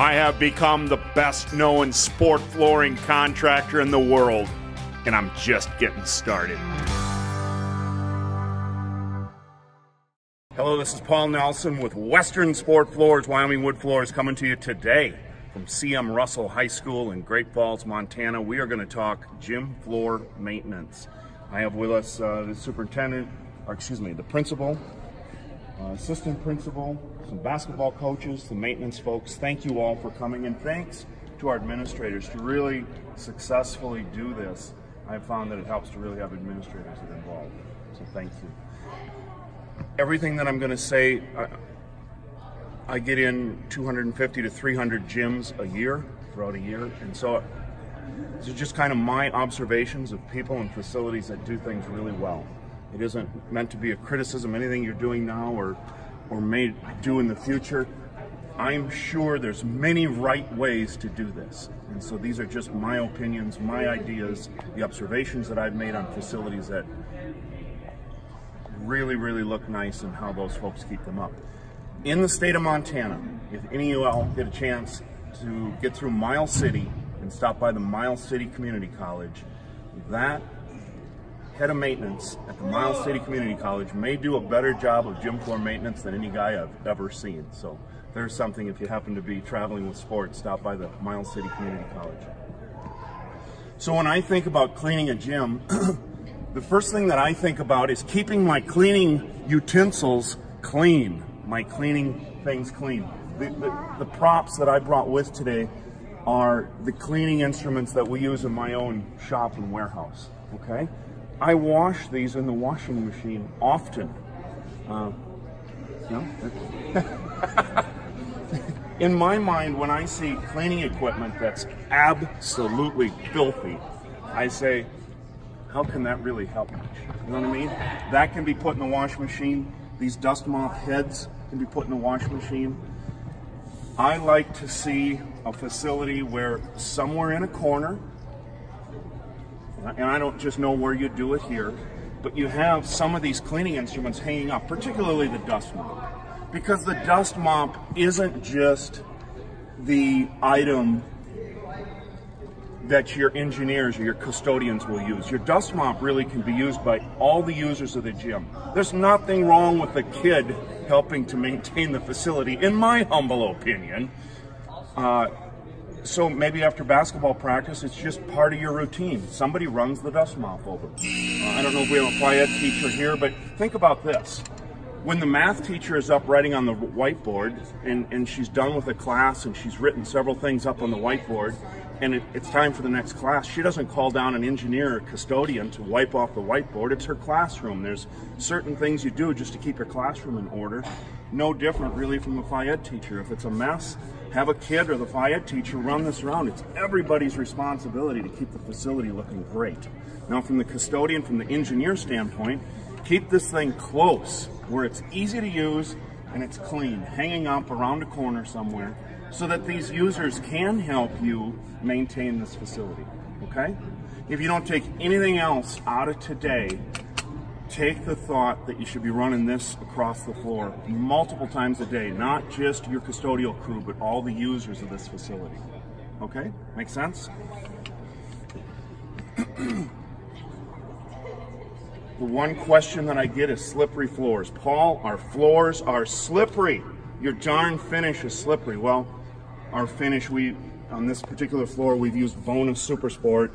I have become the best known sport flooring contractor in the world, and I'm just getting started. Hello, this is Paul Nelson with Western Sport Floors, Wyoming Wood Floors, coming to you today from CM Russell High School in Great Falls, Montana. We are going to talk gym floor maintenance. I have with us uh, the superintendent, or excuse me, the principal, uh, assistant principal, some basketball coaches, the maintenance folks. Thank you all for coming, and thanks to our administrators to really successfully do this. I've found that it helps to really have administrators that are involved. So thank you. Everything that I'm going to say, I, I get in 250 to 300 gyms a year throughout a year, and so these are just kind of my observations of people and facilities that do things really well. It isn't meant to be a criticism, anything you're doing now or, or may do in the future. I'm sure there's many right ways to do this. And so these are just my opinions, my ideas, the observations that I've made on facilities that really, really look nice and how those folks keep them up. In the state of Montana, if any of you all get a chance to get through Miles City and stop by the Miles City Community College, that head of maintenance at the Miles City Community College may do a better job of gym floor maintenance than any guy I've ever seen. So there's something if you happen to be traveling with sports, stop by the Miles City Community College. So when I think about cleaning a gym, the first thing that I think about is keeping my cleaning utensils clean, my cleaning things clean. The, the, the props that I brought with today are the cleaning instruments that we use in my own shop and warehouse, okay? I wash these in the washing machine often. Uh, no? in my mind, when I see cleaning equipment that's absolutely filthy, I say, how can that really help? You know what I mean? That can be put in the washing machine. These dust mop heads can be put in the washing machine. I like to see a facility where somewhere in a corner and I don't just know where you do it here, but you have some of these cleaning instruments hanging up, particularly the dust mop. Because the dust mop isn't just the item that your engineers or your custodians will use. Your dust mop really can be used by all the users of the gym. There's nothing wrong with the kid helping to maintain the facility, in my humble opinion. Uh, so maybe after basketball practice, it's just part of your routine. Somebody runs the dust mop over. Uh, I don't know if we have a ed teacher here, but think about this. When the math teacher is up writing on the whiteboard and, and she's done with a class and she's written several things up on the whiteboard and it, it's time for the next class, she doesn't call down an engineer or custodian to wipe off the whiteboard. It's her classroom. There's certain things you do just to keep your classroom in order. No different really from a phy ed teacher. If it's a mess, have a kid or the ed teacher run this around. It's everybody's responsibility to keep the facility looking great. Now from the custodian, from the engineer standpoint, keep this thing close where it's easy to use and it's clean, hanging up around a corner somewhere so that these users can help you maintain this facility, okay? If you don't take anything else out of today, take the thought that you should be running this across the floor multiple times a day, not just your custodial crew, but all the users of this facility. Okay? Make sense? the one question that I get is slippery floors. Paul, our floors are slippery. Your darn finish is slippery. Well, our finish, we on this particular floor, we've used Bona Super Sport.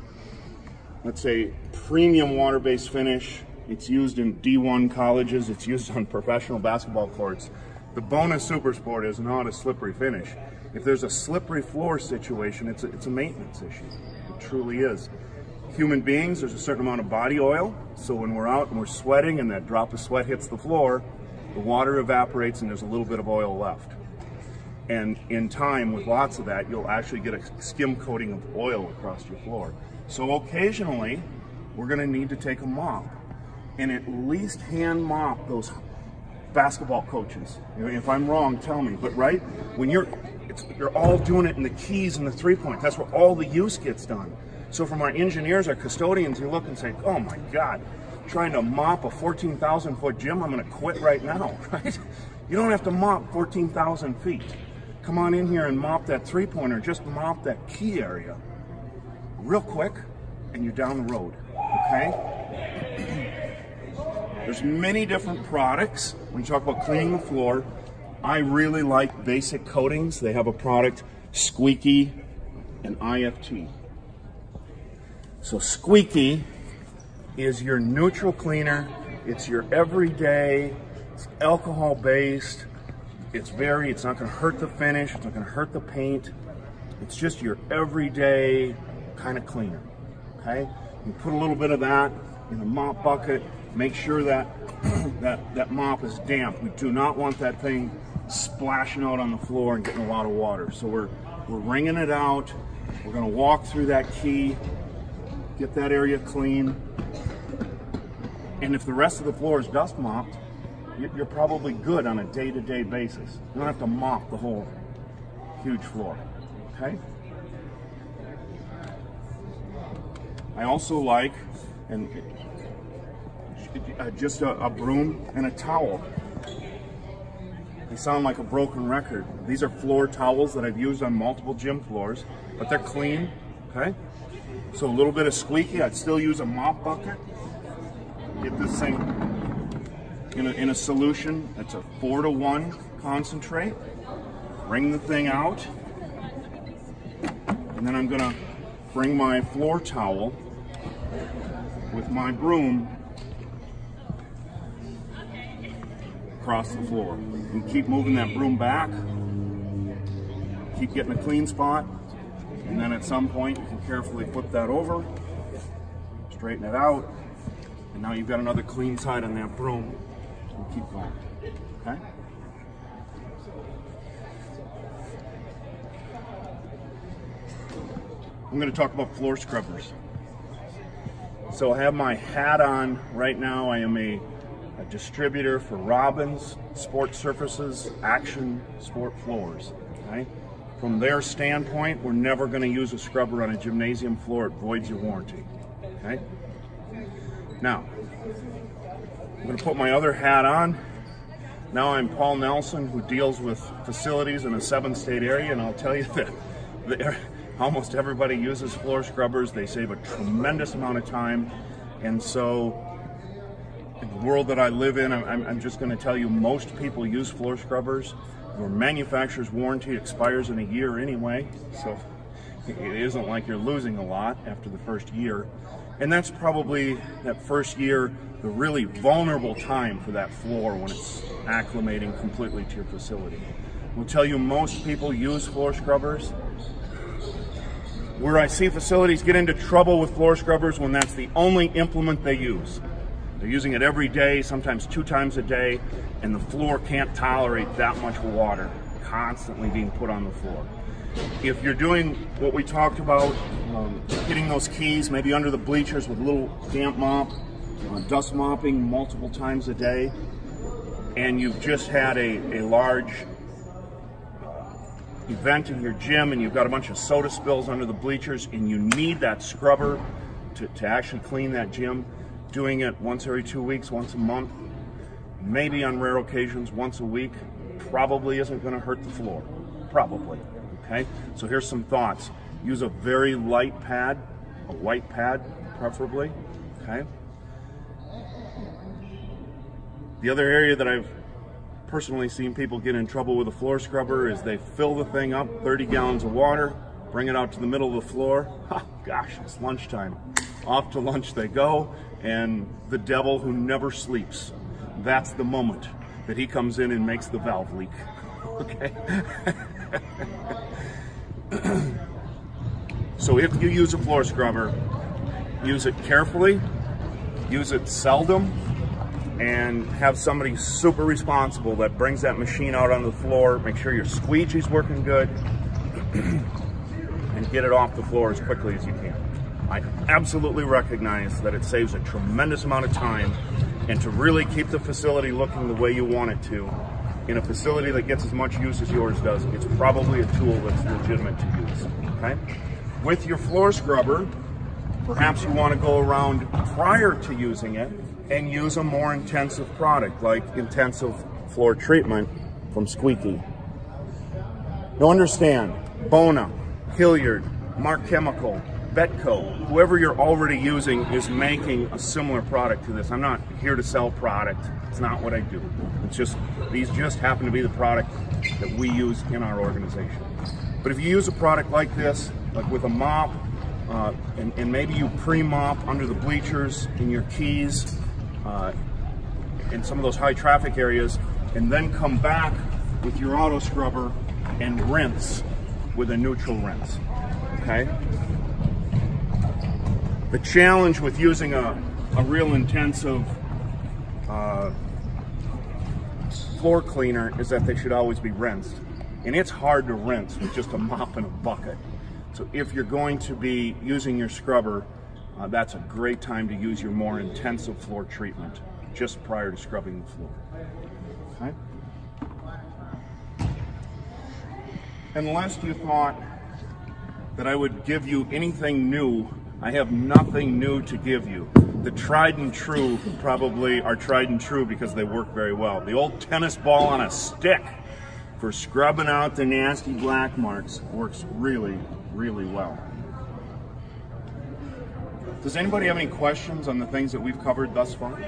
That's a premium water-based finish it's used in D1 colleges. It's used on professional basketball courts. The Bona Super Sport is not a slippery finish. If there's a slippery floor situation, it's a, it's a maintenance issue. It truly is. Human beings, there's a certain amount of body oil. So when we're out and we're sweating and that drop of sweat hits the floor, the water evaporates and there's a little bit of oil left. And in time, with lots of that, you'll actually get a skim coating of oil across your floor. So occasionally, we're gonna need to take a mop and at least hand mop those basketball coaches. If I'm wrong, tell me. But right when you're you're all doing it in the keys and the three point. That's where all the use gets done. So from our engineers, our custodians, you look and say, "Oh my God, trying to mop a 14,000 foot gym, I'm going to quit right now." Right? You don't have to mop 14,000 feet come on in here and mop that three pointer, just mop that key area real quick and you're down the road, okay? There's many different products. When you talk about cleaning the floor, I really like basic coatings. They have a product, Squeaky and IFT. So Squeaky is your neutral cleaner. It's your everyday, it's alcohol based. It's very, it's not gonna hurt the finish. It's not gonna hurt the paint. It's just your everyday kind of cleaner, okay? You put a little bit of that in a mop bucket. Make sure that, that, that mop is damp. We do not want that thing splashing out on the floor and getting a lot of water. So we're, we're wringing it out. We're gonna walk through that key, get that area clean. And if the rest of the floor is dust mopped, you're probably good on a day-to-day -day basis. You don't have to mop the whole huge floor, okay? I also like and uh, just a, a broom and a towel. They sound like a broken record. These are floor towels that I've used on multiple gym floors, but they're clean, okay? So a little bit of squeaky, I'd still use a mop bucket. Get this thing in a, in a solution that's a four to one concentrate. Wring the thing out. And then I'm gonna bring my floor towel with my broom across the floor. And keep moving that broom back. Keep getting a clean spot. And then at some point you can carefully flip that over, straighten it out, and now you've got another clean side on that broom. And keep going, okay? I'm going to talk about floor scrubbers. So I have my hat on right now. I am a, a distributor for Robbins Sport Surfaces Action Sport Floors. Okay? From their standpoint, we're never going to use a scrubber on a gymnasium floor. It voids your warranty. Okay? Now, I'm going to put my other hat on. Now I'm Paul Nelson, who deals with facilities in a seven-state area, and I'll tell you that almost everybody uses floor scrubbers. They save a tremendous amount of time. And so the world that I live in, I'm, I'm just gonna tell you, most people use floor scrubbers. Your manufacturer's warranty expires in a year anyway. So it isn't like you're losing a lot after the first year. And that's probably that first year, the really vulnerable time for that floor when it's acclimating completely to your facility. We'll tell you most people use floor scrubbers where I see facilities get into trouble with floor scrubbers when that's the only implement they use. They're using it every day, sometimes two times a day, and the floor can't tolerate that much water constantly being put on the floor. If you're doing what we talked about, um, hitting those keys, maybe under the bleachers with a little damp mop, uh, dust mopping multiple times a day, and you've just had a, a large event in your gym and you've got a bunch of soda spills under the bleachers and you need that scrubber to, to actually clean that gym, doing it once every two weeks, once a month, maybe on rare occasions once a week, probably isn't gonna hurt the floor, probably, okay? So here's some thoughts. Use a very light pad, a white pad preferably, okay? The other area that I've personally seen people get in trouble with a floor scrubber is they fill the thing up, 30 gallons of water, bring it out to the middle of the floor. gosh, it's lunchtime. Off to lunch they go, and the devil who never sleeps, that's the moment that he comes in and makes the valve leak. okay? so if you use a floor scrubber, use it carefully, use it seldom, and have somebody super responsible that brings that machine out on the floor, make sure your squeegee's working good, and get it off the floor as quickly as you can. I absolutely recognize that it saves a tremendous amount of time and to really keep the facility looking the way you want it to, in a facility that gets as much use as yours does, it's probably a tool that's legitimate to use, okay? With your floor scrubber, perhaps you want to go around prior to using it and use a more intensive product like intensive floor treatment from Squeaky. Now understand, Bona, Hillyard, Mark Chemical, Betco, whoever you're already using is making a similar product to this. I'm not here to sell product. It's not what I do. It's just, these just happen to be the product that we use in our organization. But if you use a product like this, like with a mop, uh, and, and, maybe you pre-mop under the bleachers in your keys, uh, in some of those high traffic areas, and then come back with your auto scrubber and rinse with a neutral rinse, okay? The challenge with using a, a real intensive uh, floor cleaner is that they should always be rinsed. And it's hard to rinse with just a mop and a bucket. So if you're going to be using your scrubber, uh, that's a great time to use your more intensive floor treatment just prior to scrubbing the floor. Okay? Unless you thought that I would give you anything new I have nothing new to give you. The tried and true probably are tried and true because they work very well. The old tennis ball on a stick for scrubbing out the nasty black marks works really, really well. Does anybody have any questions on the things that we've covered thus far?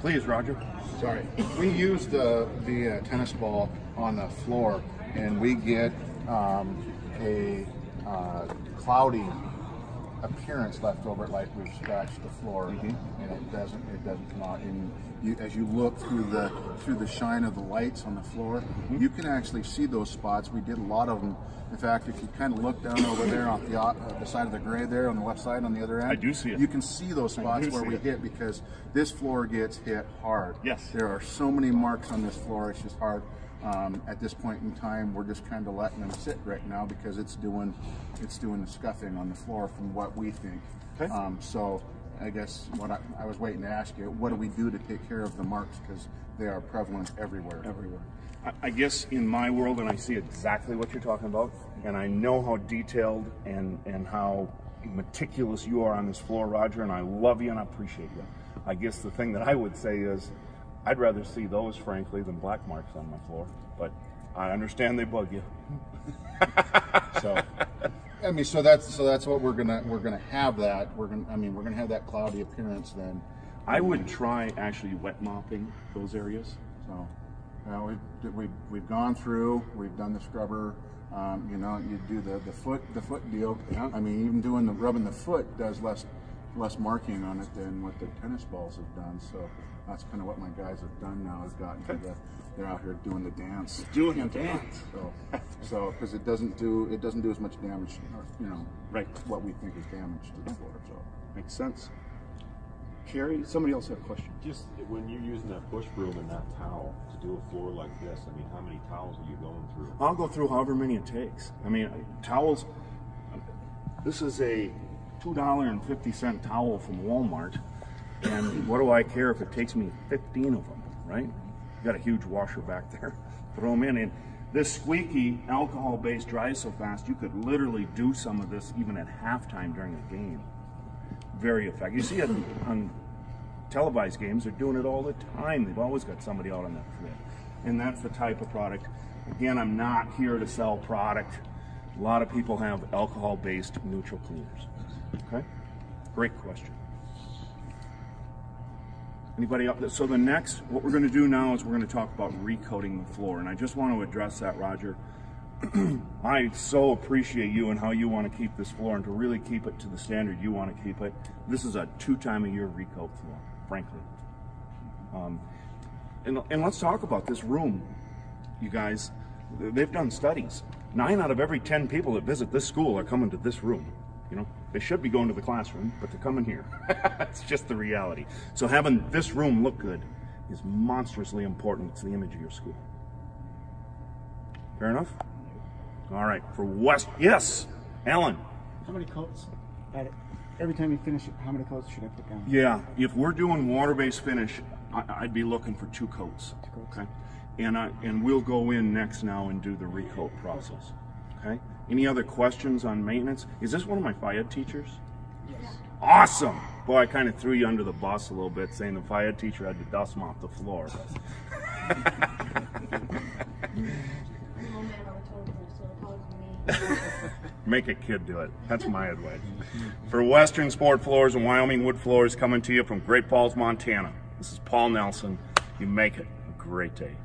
Please, Roger. Sorry. We use the, the uh, tennis ball on the floor and we get um, a uh, cloudy appearance left over it like we've scratched the floor mm -hmm. and it doesn't it doesn't come out. And you, as you look through the through the shine of the lights on the floor mm -hmm. you can actually see those spots. We did a lot of them in fact if you kind of look down over there on the, uh, the side of the gray there on the left side on the other end I do see it. you can see those spots where we it. hit because this floor gets hit hard. Yes. There are so many marks on this floor it's just hard um, at this point in time, we're just kind of letting them sit right now because it's doing it's doing the scuffing on the floor from what we think. Okay. Um, so I guess what I, I, was waiting to ask you, what do we do to take care of the marks because they are prevalent everywhere. Everywhere. I, I guess in my world, and I see exactly what you're talking about, and I know how detailed and and how meticulous you are on this floor, Roger, and I love you and I appreciate you. I guess the thing that I would say is I'd rather see those, frankly, than black marks on my floor. But I understand they bug you. so, I mean, so that's so that's what we're gonna we're gonna have that. We're gonna I mean we're gonna have that cloudy appearance then. I would try actually wet mopping those areas. So, uh, we've, we've we've gone through. We've done the scrubber. Um, you know, you do the the foot the foot deal. Yeah. I mean, even doing the rubbing the foot does less less marking on it than what the tennis balls have done. So that's kind of what my guys have done now. Has gotten to the they're out here doing the dance, doing the dance. So, so because it doesn't do it doesn't do as much damage, or, you know, right? What we think is damage to the floor. So makes sense. Carrie, somebody else had a question. Just when you're using that push broom and that towel to do a floor like this, I mean, how many towels are you going through? I'll go through however many it takes. I mean, towels. This is a $2.50 towel from Walmart. And what do I care if it takes me 15 of them, right? Got a huge washer back there. Throw them in. And this squeaky alcohol-based dries so fast, you could literally do some of this even at halftime during a game. Very effective. You see it on televised games. They're doing it all the time. They've always got somebody out on that field. And that's the type of product. Again, I'm not here to sell product. A lot of people have alcohol-based neutral cleaners. Okay? Great question. Anybody else? So the next, what we're going to do now is we're going to talk about recoating the floor. And I just want to address that, Roger. I so appreciate you and how you want to keep this floor and to really keep it to the standard you want to keep it. This is a two time a year recoat floor, frankly. Um, and, and let's talk about this room, you guys. They've done studies. Nine out of every 10 people that visit this school are coming to this room. You know, they should be going to the classroom, but they're coming here. it's just the reality. So having this room look good is monstrously important to the image of your school. Fair enough? All right, for West, yes, Alan. How many coats? Every time you finish it, how many coats should I put down? Yeah, if we're doing water-based finish, I, would be looking for two coats. Two coats. Okay. And I and we'll go in next now and do the recoat process. Okay. Any other questions on maintenance? Is this one of my phy ed teachers? Yes. Awesome. Boy, I kind of threw you under the bus a little bit saying the phy ed teacher had to dust mop the floor. Make a kid do it. That's my advice. For Western Sport Floors and Wyoming Wood Floors coming to you from Great Falls, Montana. This is Paul Nelson. You make it a great day.